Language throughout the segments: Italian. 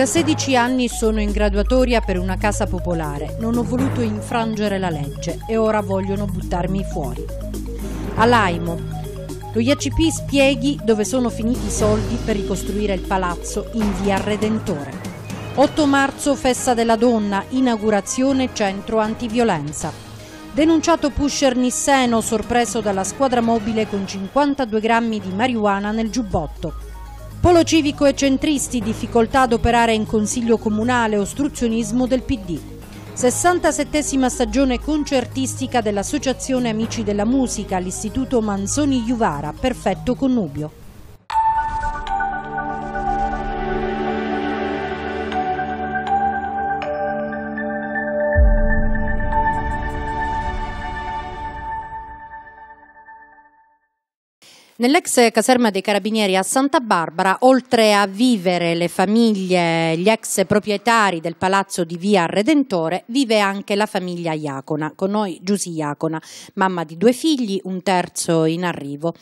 Da 16 anni sono in graduatoria per una casa popolare. Non ho voluto infrangere la legge e ora vogliono buttarmi fuori. Alaimo. Lo IACP spieghi dove sono finiti i soldi per ricostruire il palazzo in via Redentore. 8 marzo, festa della donna, inaugurazione centro antiviolenza. Denunciato pusher nisseno sorpreso dalla squadra mobile con 52 grammi di marijuana nel giubbotto. Polo civico e centristi, difficoltà ad operare in consiglio comunale, ostruzionismo del PD. 67 stagione concertistica dell'Associazione Amici della Musica all'Istituto Manzoni Juvara, perfetto connubio. Nell'ex caserma dei Carabinieri a Santa Barbara, oltre a vivere le famiglie, gli ex proprietari del palazzo di via Redentore, vive anche la famiglia Iacona. Con noi Giusy Iacona, mamma di due figli, un terzo in arrivo.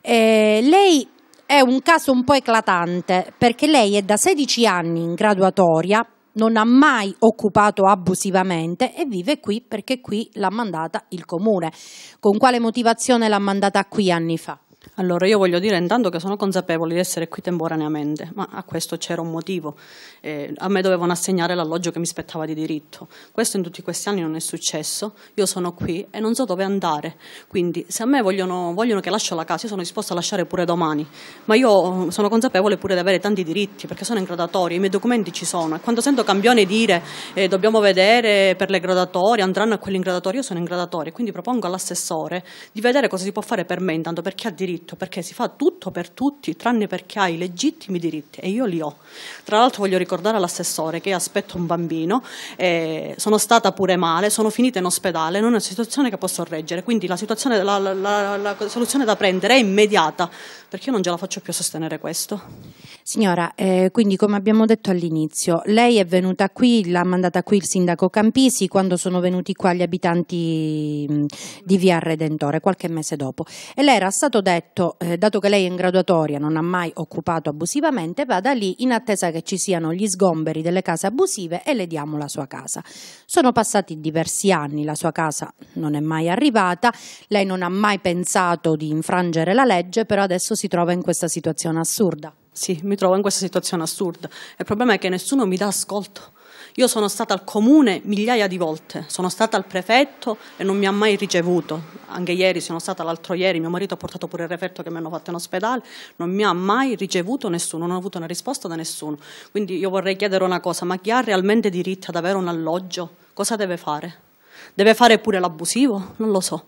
Eh, lei è un caso un po' eclatante perché lei è da 16 anni in graduatoria, non ha mai occupato abusivamente e vive qui perché qui l'ha mandata il comune. Con quale motivazione l'ha mandata qui anni fa? Allora, io voglio dire intanto che sono consapevole di essere qui temporaneamente, ma a questo c'era un motivo. Eh, a me dovevano assegnare l'alloggio che mi spettava di diritto. Questo in tutti questi anni non è successo. Io sono qui e non so dove andare. Quindi, se a me vogliono, vogliono che lascio la casa, io sono disposta a lasciare pure domani. Ma io sono consapevole pure di avere tanti diritti, perché sono in gradatoria, i miei documenti ci sono. E quando sento Campione dire eh, dobbiamo vedere per le gradatorie, andranno a quelli in gradatoria, io sono in gradatoria. Quindi propongo all'assessore di vedere cosa si può fare per me, intanto perché ha diritto diritto, perché si fa tutto per tutti, tranne per chi ha i legittimi diritti e io li ho. Tra l'altro voglio ricordare all'assessore che aspetto un bambino, eh, sono stata pure male, sono finita in ospedale, non è una situazione che posso reggere, quindi la, la, la, la soluzione da prendere è immediata, perché io non ce la faccio più a sostenere questo. Signora, eh, quindi come abbiamo detto all'inizio, lei è venuta qui, l'ha mandata qui il sindaco Campisi quando sono venuti qua gli abitanti di Via Redentore, qualche mese dopo. E le era stato detto, eh, dato che lei è in graduatoria, non ha mai occupato abusivamente, vada lì in attesa che ci siano gli sgomberi delle case abusive e le diamo la sua casa. Sono passati diversi anni, la sua casa non è mai arrivata, lei non ha mai pensato di infrangere la legge, però adesso si trova in questa situazione assurda. Sì, mi trovo in questa situazione assurda. Il problema è che nessuno mi dà ascolto. Io sono stata al comune migliaia di volte, sono stata al prefetto e non mi ha mai ricevuto. Anche ieri sono stata l'altro ieri, mio marito ha portato pure il referto che mi hanno fatto in ospedale, non mi ha mai ricevuto nessuno, non ho avuto una risposta da nessuno. Quindi io vorrei chiedere una cosa, ma chi ha realmente diritto ad avere un alloggio, cosa deve fare? Deve fare pure l'abusivo? Non lo so.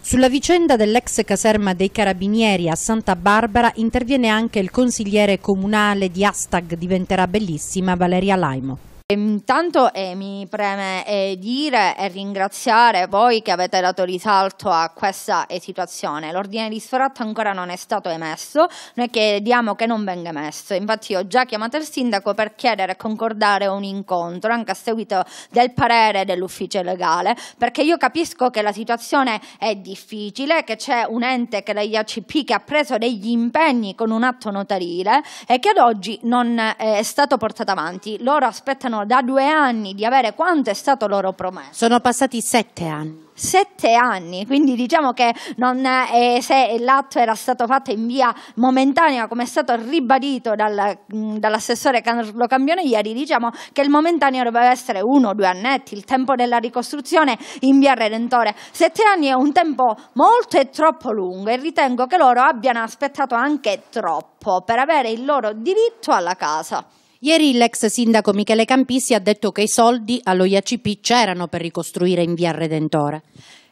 Sulla vicenda dell'ex caserma dei Carabinieri a Santa Barbara interviene anche il consigliere comunale di Astag diventerà bellissima Valeria Laimo. Intanto eh, mi preme eh, dire e ringraziare voi che avete dato risalto a questa situazione. L'ordine di sfratto ancora non è stato emesso, noi chiediamo che non venga emesso. Infatti ho già chiamato il sindaco per chiedere e concordare un incontro anche a seguito del parere dell'ufficio legale, perché io capisco che la situazione è difficile, che c'è un ente che dagli ACP che ha preso degli impegni con un atto notarile e che ad oggi non eh, è stato portato avanti. Loro aspettano aspettano da due anni di avere quanto è stato loro promesso. Sono passati sette anni sette anni, quindi diciamo che non, eh, se l'atto era stato fatto in via momentanea come è stato ribadito dal, dall'assessore Carlo Cambione ieri, diciamo che il momentaneo doveva essere uno o due annetti, il tempo della ricostruzione in via Redentore. Sette anni è un tempo molto e troppo lungo e ritengo che loro abbiano aspettato anche troppo per avere il loro diritto alla casa. Ieri l'ex sindaco Michele Campisi ha detto che i soldi allo IACP c'erano per ricostruire in via Redentore.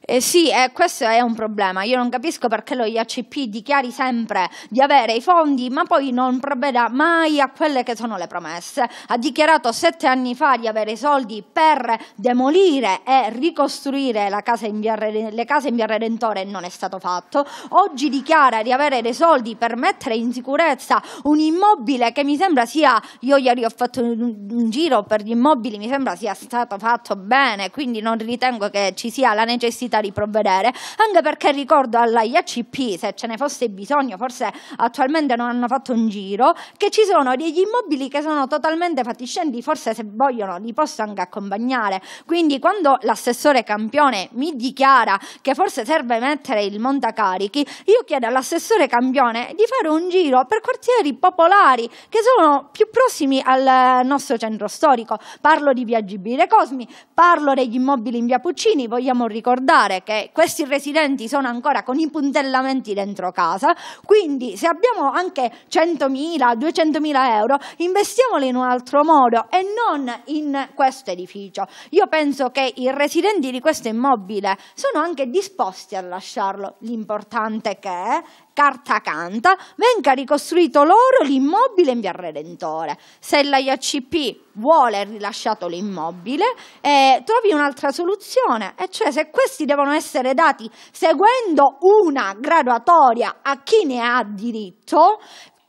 Eh sì, eh, questo è un problema. Io non capisco perché lo IACP dichiari sempre di avere i fondi, ma poi non provveda mai a quelle che sono le promesse. Ha dichiarato sette anni fa di avere i soldi per demolire e ricostruire casa via, le case in via Redentore e non è stato fatto. Oggi dichiara di avere dei soldi per mettere in sicurezza un immobile che mi sembra sia, io ieri ho fatto un, un giro per gli immobili, mi sembra sia stato fatto bene, quindi non ritengo che ci sia la necessità necessità di provvedere, anche perché ricordo alla IACP, se ce ne fosse bisogno, forse attualmente non hanno fatto un giro, che ci sono degli immobili che sono totalmente fatiscenti, forse se vogliono li posso anche accompagnare. Quindi quando l'assessore Campione mi dichiara che forse serve mettere il montacarichi, io chiedo all'assessore Campione di fare un giro per quartieri popolari che sono più prossimi al nostro centro storico. Parlo di via Gibile Cosmi, parlo degli immobili in via Puccini, vogliamo ricordare che questi residenti sono ancora con i puntellamenti dentro casa, quindi se abbiamo anche 100.000, 200.000 euro, investiamoli in un altro modo e non in questo edificio. Io penso che i residenti di questo immobile sono anche disposti a lasciarlo, l'importante che è carta canta, venga ricostruito loro l'immobile in via Redentore. Se la IACP vuole rilasciato l'immobile, eh, trovi un'altra soluzione, e cioè se questi devono essere dati seguendo una graduatoria a chi ne ha diritto,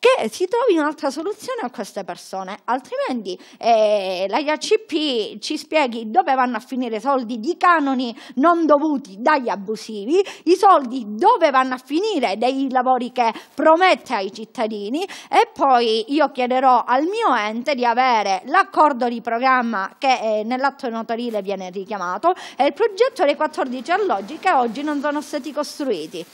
che si trovi un'altra soluzione a queste persone, altrimenti eh, la IACP ci spieghi dove vanno a finire i soldi di canoni non dovuti dagli abusivi, i soldi dove vanno a finire dei lavori che promette ai cittadini e poi io chiederò al mio ente di avere l'accordo di programma che eh, nell'atto notarile viene richiamato e il progetto dei 14 alloggi che oggi non sono stati costruiti.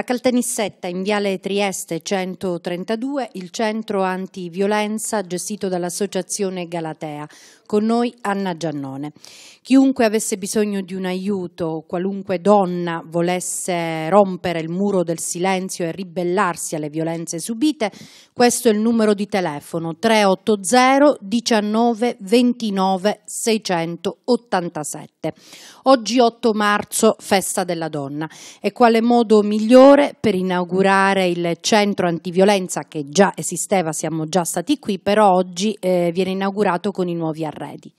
A Caltanissetta, in Viale Trieste 132, il centro antiviolenza gestito dall'Associazione Galatea. Con noi Anna Giannone. Chiunque avesse bisogno di un aiuto, qualunque donna volesse rompere il muro del silenzio e ribellarsi alle violenze subite, questo è il numero di telefono 380 19 29 687. Oggi 8 marzo, festa della donna. E quale modo migliore per inaugurare il centro antiviolenza che già esisteva, siamo già stati qui, però oggi eh, viene inaugurato con i nuovi arredi arredi.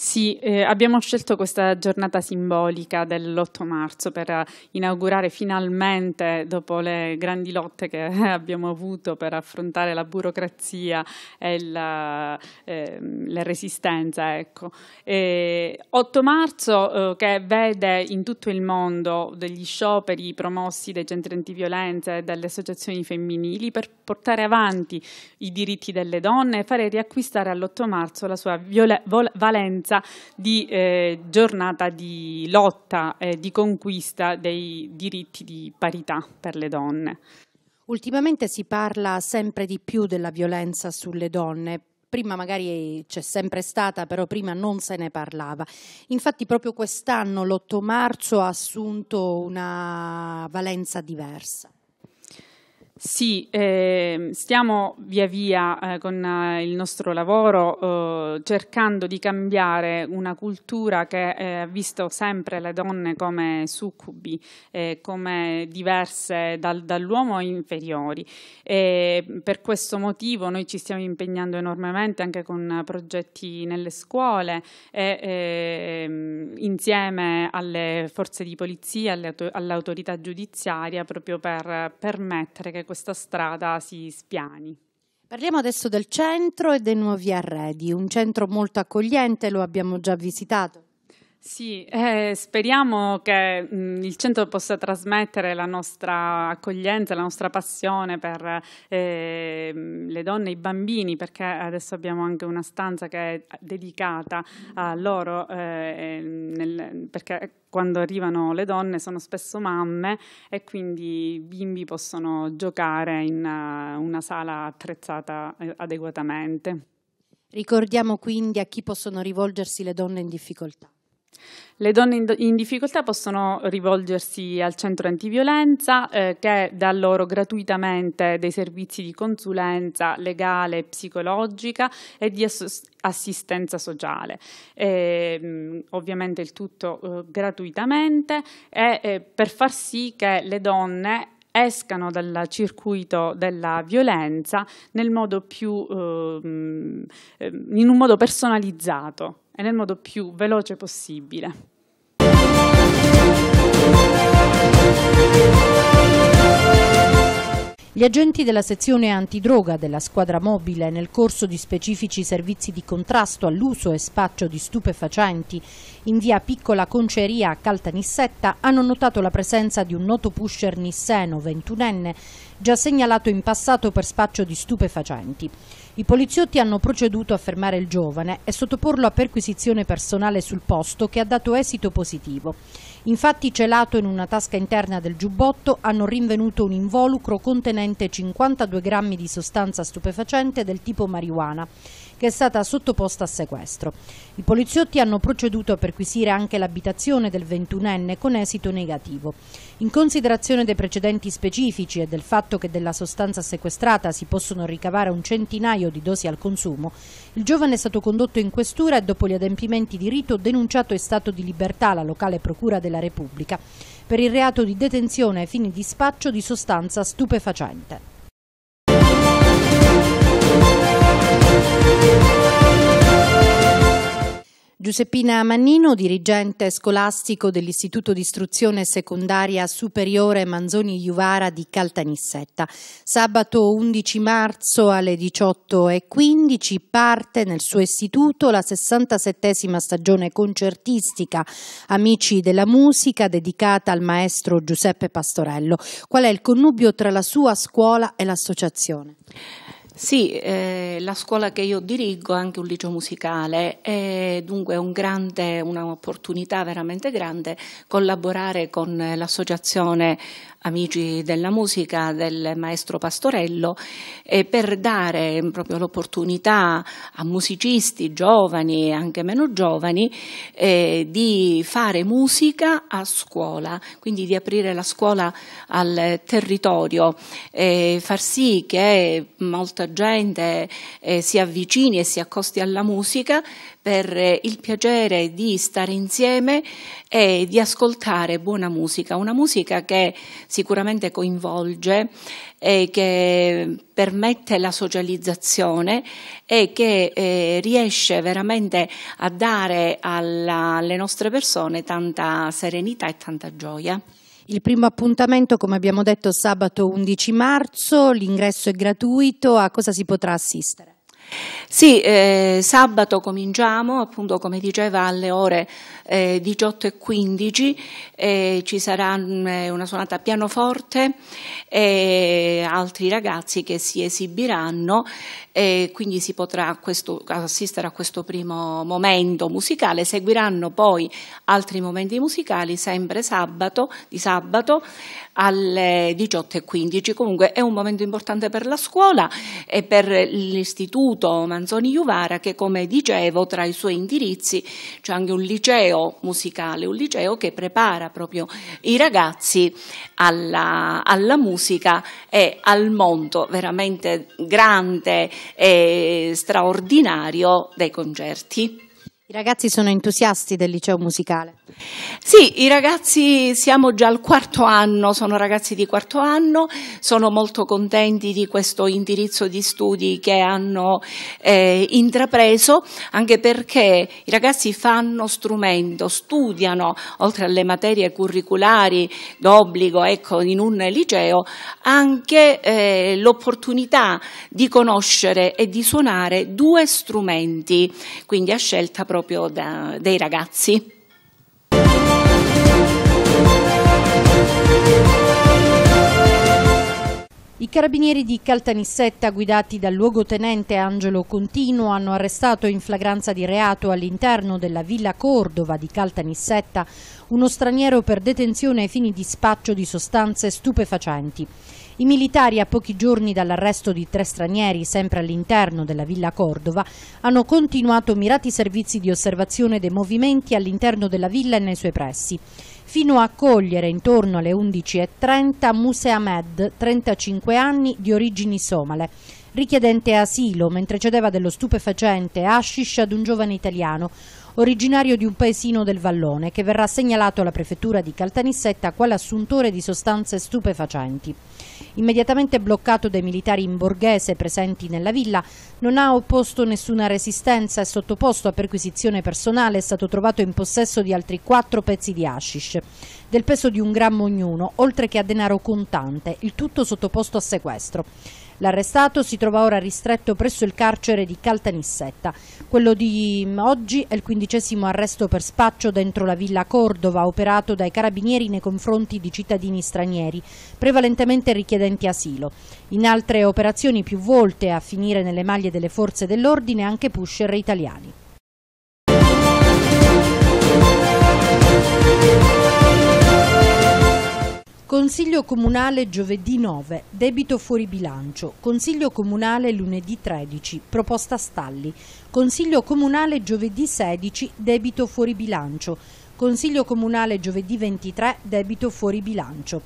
Sì, eh, abbiamo scelto questa giornata simbolica dell'8 marzo per inaugurare finalmente, dopo le grandi lotte che abbiamo avuto per affrontare la burocrazia e la, eh, la resistenza. Ecco. E 8 marzo eh, che vede in tutto il mondo degli scioperi promossi dai centri antiviolenza e dalle associazioni femminili per portare avanti i diritti delle donne e fare riacquistare all'8 marzo la sua viola- valenza presenza di eh, giornata di lotta e di conquista dei diritti di parità per le donne. Ultimamente si parla sempre di più della violenza sulle donne, prima magari c'è sempre stata, però prima non se ne parlava. Infatti proprio quest'anno, l'8 marzo, ha assunto una valenza diversa. Sì, eh, stiamo via via eh, con eh, il nostro lavoro eh, cercando di cambiare una cultura che eh, ha visto sempre le donne come succubi, eh, come diverse dal, dall'uomo inferiori. E per questo motivo noi ci stiamo impegnando enormemente anche con progetti nelle scuole e ehm, insieme alle forze di polizia, alle, all'autorità giudiziaria proprio per permettere che questa strada si spiani. Parliamo adesso del centro e dei nuovi arredi, un centro molto accogliente, lo abbiamo già visitato. Sì, eh, speriamo che mh, il centro possa trasmettere la nostra accoglienza, la nostra passione per eh, le donne e i bambini, perché adesso abbiamo anche una stanza che è dedicata a loro, eh, nel, perché quando arrivano le donne sono spesso mamme e quindi i bimbi possono giocare in una, una sala attrezzata eh, adeguatamente. Ricordiamo quindi a chi possono rivolgersi le donne in difficoltà. Le donne in, difficoltà possono rivolgersi al centro antiviolenza eh, che dà loro gratuitamente dei servizi di consulenza legale, psicologica e di assistenza sociale. E, ovviamente il tutto eh, gratuitamente e eh, per far sì che le donne escano dal circuito della violenza più, ehm, in un modo personalizzato e nel modo più veloce possibile. Gli agenti della sezione antidroga della squadra mobile nel corso di specifici servizi di contrasto all'uso e spaccio di stupefacenti in via Piccola Conceria a Caltanissetta hanno notato la presenza di un noto pusher nisseno 21enne già segnalato in passato per spaccio di stupefacenti. I poliziotti hanno proceduto a fermare il giovane e sottoporlo a perquisizione personale sul posto che ha dato esito positivo. Infatti, celato in una tasca interna del giubbotto, hanno rinvenuto un involucro contenente 52 grammi di sostanza stupefacente del tipo marijuana che è stata sottoposta a sequestro. I poliziotti hanno proceduto a perquisire anche l'abitazione del 21enne con esito negativo. In considerazione dei precedenti specifici e del fatto che della sostanza sequestrata si possono ricavare un centinaio di dosi al consumo, il giovane è stato condotto in questura e dopo gli adempimenti di rito denunciato in stato di libertà alla locale procura della Repubblica per il reato di detenzione ai fini di spaccio di sostanza stupefacente. Giuseppina Mannino, dirigente scolastico dell'Istituto di Istruzione Secondaria Superiore Manzoni Juvara di Caltanissetta. Sabato 11 marzo alle 18.15 parte nel suo istituto la 67 stagione concertistica Amici della Musica dedicata al maestro Giuseppe Pastorello. Qual è il connubio tra la sua scuola e l'associazione? Sì, eh, la scuola che io dirigo è anche un liceo musicale e dunque è un grande, un'opportunità veramente grande collaborare con l'associazione Amici della Musica del maestro Pastorello eh, per dare proprio l'opportunità a musicisti giovani e anche meno giovani eh, di fare musica a scuola, quindi di aprire la scuola al territorio, e far sì che molta gente eh, si avvicini e si accosti alla musica per eh, il piacere di stare insieme e di ascoltare buona musica, una musica che sicuramente coinvolge e che permette la socializzazione e che eh, riesce veramente a dare alla, alle nostre persone tanta serenità e tanta gioia. Il primo appuntamento, come abbiamo detto, sabato 11 marzo, l'ingresso è gratuito, a cosa si potrà assistere? Sì, eh, sabato cominciamo, appunto come diceva, alle ore eh, 18 e 15 eh, ci sarà una suonata a pianoforte e altri ragazzi che si esibiranno e quindi si potrà questo, assistere a questo primo momento musicale, seguiranno poi altri momenti musicali sempre sabato, di sabato alle 18.15. Comunque è un momento importante per la scuola e per l'istituto Manzoni Juvara che come dicevo tra i suoi indirizzi c'è anche un liceo musicale, un liceo che prepara proprio i ragazzi alla, alla musica e al mondo veramente grande e straordinario dei concerti. I ragazzi sono entusiasti del liceo musicale? Sì, i ragazzi siamo già al quarto anno, sono ragazzi di quarto anno, sono molto contenti di questo indirizzo di studi che hanno eh, intrapreso, anche perché i ragazzi fanno strumento, studiano, oltre alle materie curriculari d'obbligo ecco, in un liceo, anche eh, l'opportunità di conoscere e di suonare due strumenti, quindi a scelta proprio proprio da, dei ragazzi. I carabinieri di Caltanissetta, guidati dal luogotenente Angelo Continuo, hanno arrestato in flagranza di reato all'interno della villa Cordova di Caltanissetta uno straniero per detenzione ai fini di spaccio di sostanze stupefacenti. I militari, a pochi giorni dall'arresto di tre stranieri, sempre all'interno della Villa Cordova, hanno continuato mirati servizi di osservazione dei movimenti all'interno della villa e nei suoi pressi, fino a cogliere intorno alle 11.30 Muse Ahmed, 35 anni, di origini somale, richiedente asilo, mentre cedeva dello stupefacente hashish ad un giovane italiano, originario di un paesino del Vallone, che verrà segnalato alla prefettura di Caltanissetta quale assuntore di sostanze stupefacenti. Immediatamente bloccato dai militari in borghese presenti nella villa, non ha opposto nessuna resistenza e sottoposto a perquisizione personale è stato trovato in possesso di altri quattro pezzi di hashish, del peso di un grammo ognuno, oltre che a denaro contante, il tutto sottoposto a sequestro. L'arrestato si trova ora ristretto presso il carcere di Caltanissetta. Quello di oggi è il quindicesimo arresto per spaccio dentro la villa Cordova operato dai carabinieri nei confronti di cittadini stranieri, prevalentemente richiedenti asilo. In altre operazioni più volte a finire nelle maglie delle forze dell'ordine anche pusher italiani. Consiglio comunale giovedì 9, debito fuori bilancio. Consiglio comunale lunedì 13, proposta Stalli. Consiglio comunale giovedì 16, debito fuori bilancio. Consiglio comunale giovedì 23, debito fuori bilancio.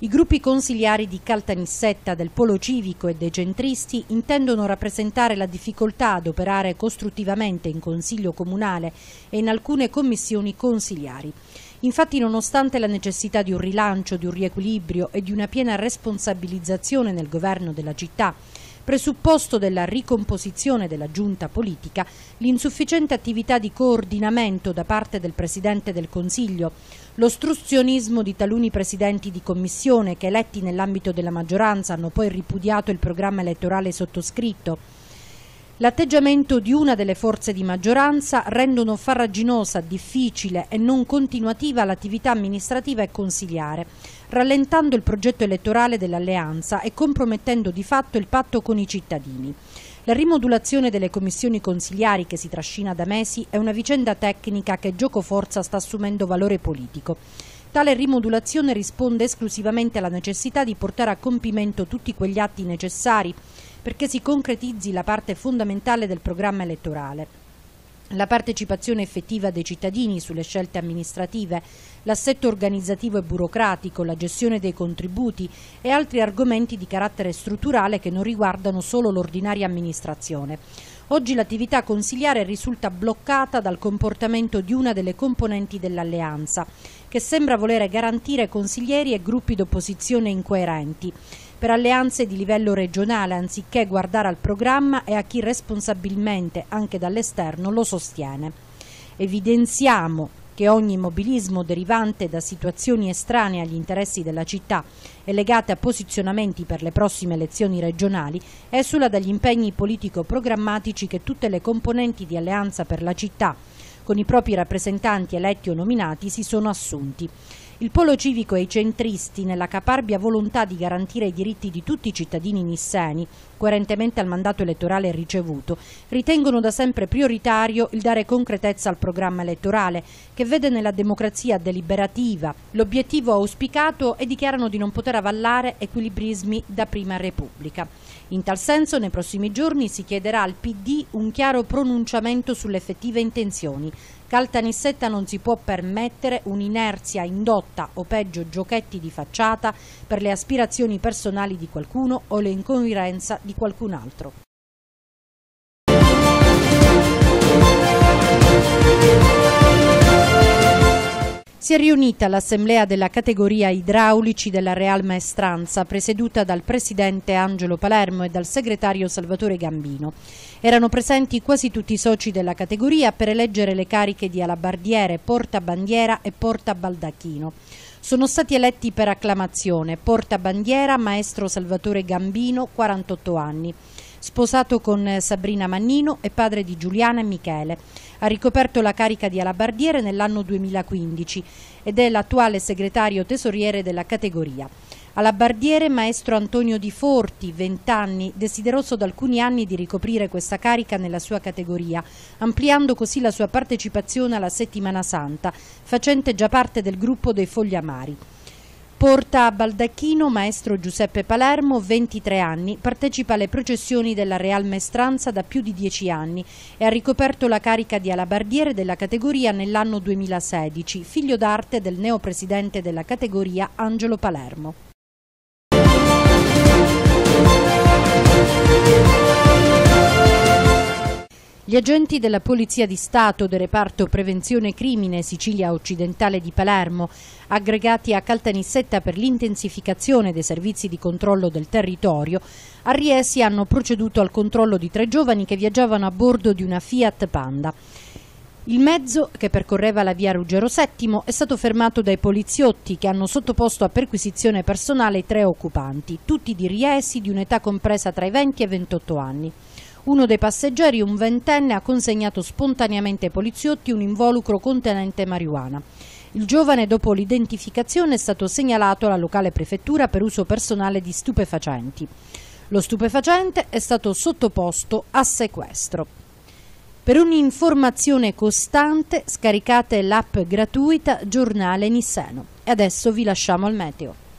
I gruppi consiliari di Caltanissetta, del Polo Civico e dei centristi intendono rappresentare la difficoltà ad operare costruttivamente in Consiglio comunale e in alcune commissioni consiliari. Infatti, nonostante la necessità di un rilancio, di un riequilibrio e di una piena responsabilizzazione nel governo della città, presupposto della ricomposizione della giunta politica, l'insufficiente attività di coordinamento da parte del Presidente del Consiglio, l'ostruzionismo di taluni presidenti di commissione che eletti nell'ambito della maggioranza hanno poi ripudiato il programma elettorale sottoscritto, L'atteggiamento di una delle forze di maggioranza rendono farraginosa, difficile e non continuativa l'attività amministrativa e consiliare, rallentando il progetto elettorale dell'alleanza e compromettendo di fatto il patto con i cittadini. La rimodulazione delle commissioni consiliari che si trascina da mesi è una vicenda tecnica che gioco forza sta assumendo valore politico. Tale rimodulazione risponde esclusivamente alla necessità di portare a compimento tutti quegli atti necessari perché si concretizzi la parte fondamentale del programma elettorale. La partecipazione effettiva dei cittadini sulle scelte amministrative, l'assetto organizzativo e burocratico, la gestione dei contributi e altri argomenti di carattere strutturale che non riguardano solo l'ordinaria amministrazione. Oggi l'attività consiliare risulta bloccata dal comportamento di una delle componenti dell'alleanza, che sembra volere garantire consiglieri e gruppi d'opposizione incoerenti per alleanze di livello regionale anziché guardare al programma e a chi responsabilmente, anche dall'esterno, lo sostiene. Evidenziamo che ogni immobilismo derivante da situazioni estranee agli interessi della città e legate a posizionamenti per le prossime elezioni regionali esula dagli impegni politico-programmatici che tutte le componenti di Alleanza per la città, con i propri rappresentanti eletti o nominati, si sono assunti. Il polo civico e i centristi, nella caparbia volontà di garantire i diritti di tutti i cittadini nisseni, coerentemente al mandato elettorale ricevuto, ritengono da sempre prioritario il dare concretezza al programma elettorale, che vede nella democrazia deliberativa l'obiettivo auspicato e dichiarano di non poter avallare equilibrismi da prima Repubblica. In tal senso, nei prossimi giorni si chiederà al PD un chiaro pronunciamento sulle effettive intenzioni, Caltanissetta non si può permettere un'inerzia indotta o peggio giochetti di facciata per le aspirazioni personali di qualcuno o l'incoerenza di qualcun altro. Si è riunita l'assemblea della categoria idraulici della Real Maestranza, presieduta dal presidente Angelo Palermo e dal segretario Salvatore Gambino. Erano presenti quasi tutti i soci della categoria per eleggere le cariche di alabardiere, portabandiera e portabaldacchino. Sono stati eletti per acclamazione portabandiera maestro Salvatore Gambino, 48 anni sposato con Sabrina Mannino e padre di Giuliana e Michele. Ha ricoperto la carica di alabardiere nell'anno 2015 ed è l'attuale segretario tesoriere della categoria. Alabardiere maestro Antonio Di Forti, 20 anni, desideroso da alcuni anni di ricoprire questa carica nella sua categoria, ampliando così la sua partecipazione alla Settimana Santa, facente già parte del gruppo dei Fogliamari. Porta a baldacchino maestro Giuseppe Palermo, 23 anni, partecipa alle processioni della Real Mestranza da più di 10 anni e ha ricoperto la carica di alabardiere della categoria nell'anno 2016, figlio d'arte del neopresidente della categoria Angelo Palermo. Gli agenti della Polizia di Stato del reparto Prevenzione Crimine Sicilia Occidentale di Palermo, aggregati a Caltanissetta per l'intensificazione dei servizi di controllo del territorio, a Riesi hanno proceduto al controllo di tre giovani che viaggiavano a bordo di una Fiat Panda. Il mezzo, che percorreva la via Ruggero VII, è stato fermato dai poliziotti che hanno sottoposto a perquisizione personale tre occupanti, tutti di Riesi di un'età compresa tra i 20 e i 28 anni. Uno dei passeggeri, un ventenne, ha consegnato spontaneamente ai poliziotti un involucro contenente marijuana. Il giovane, dopo l'identificazione, è stato segnalato alla locale prefettura per uso personale di stupefacenti. Lo stupefacente è stato sottoposto a sequestro. Per un'informazione costante scaricate l'app gratuita Giornale Nisseno. E adesso vi lasciamo al meteo.